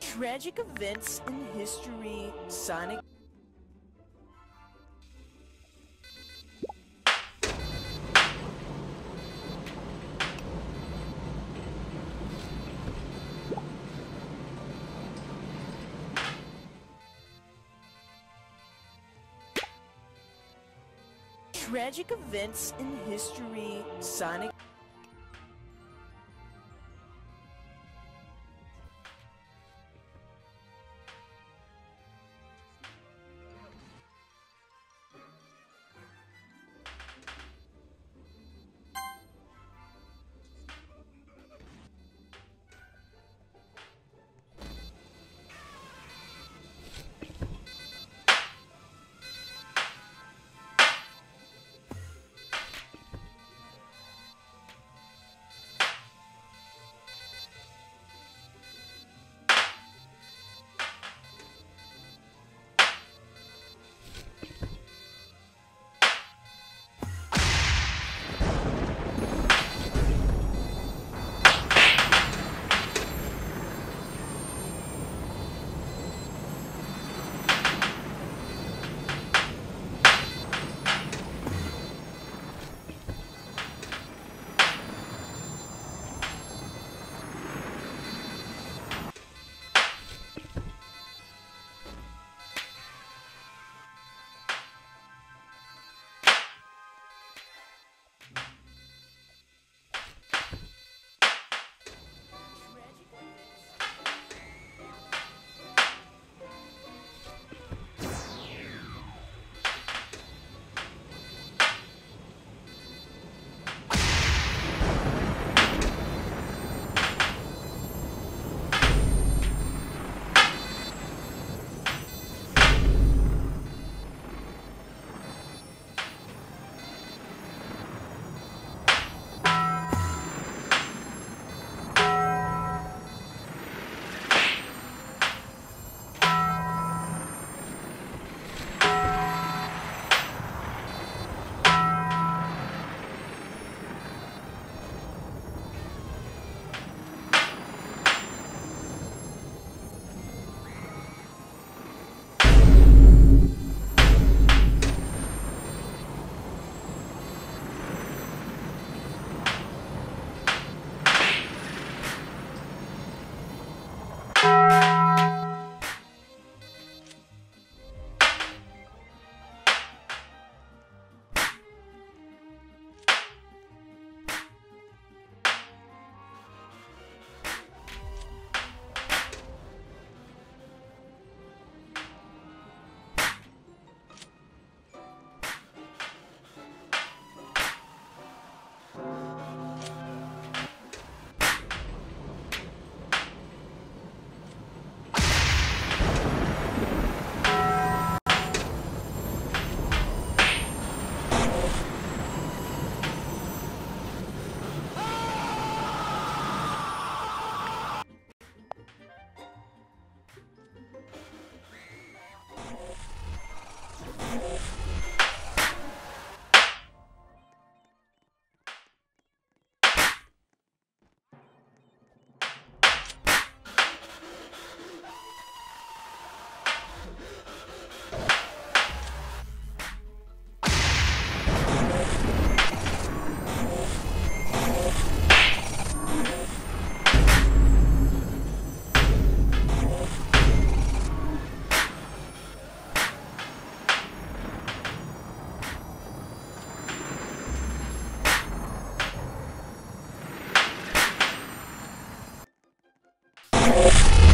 Tragic events in history, Sonic... Tragic events in history, Sonic. Thank you.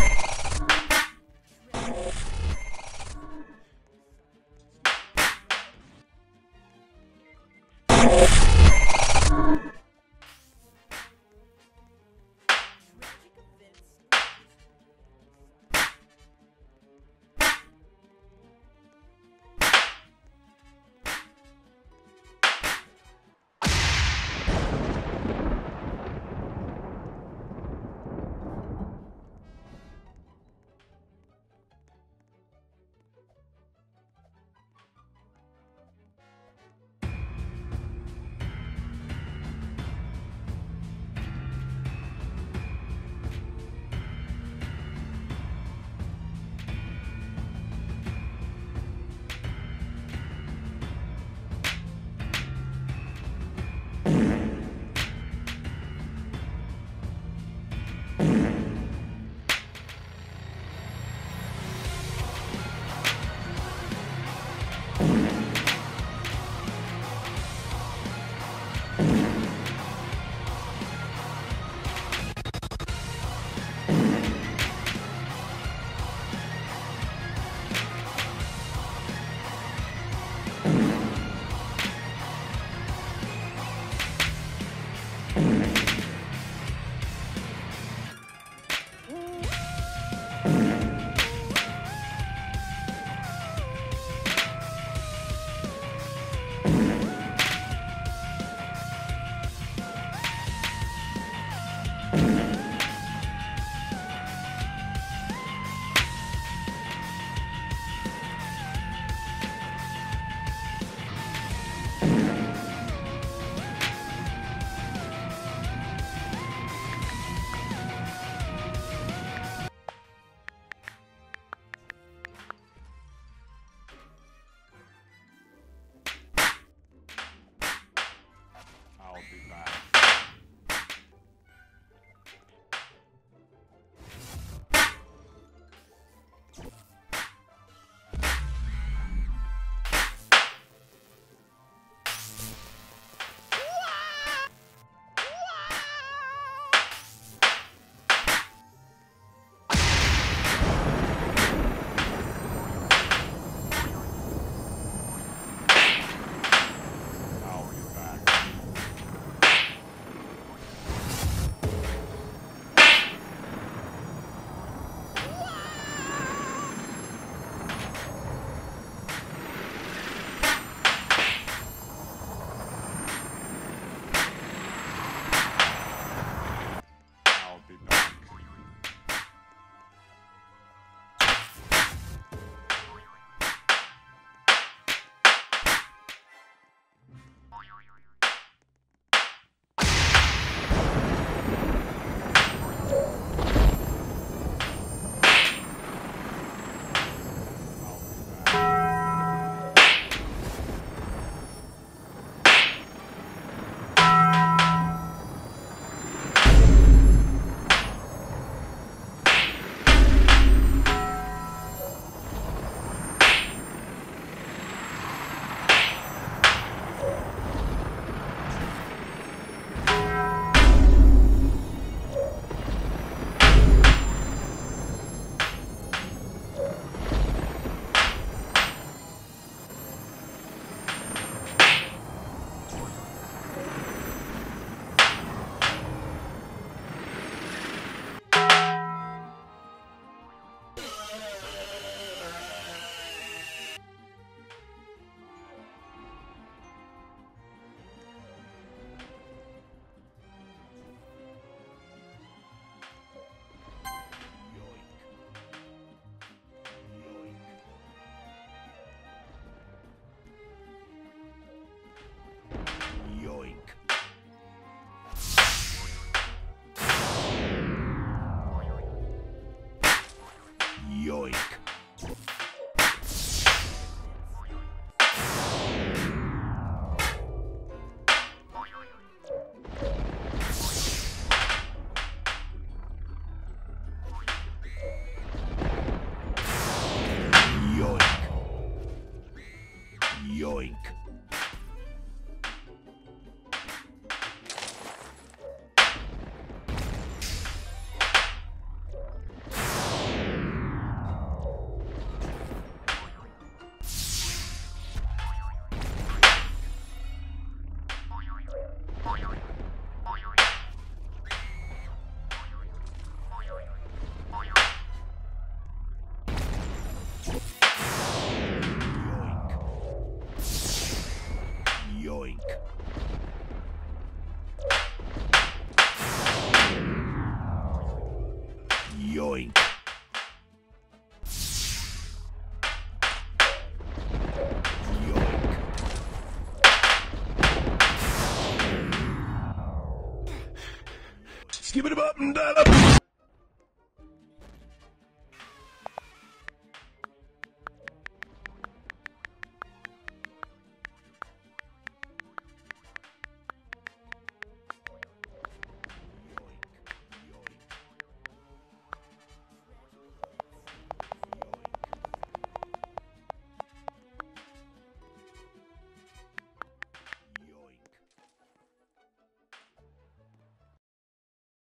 That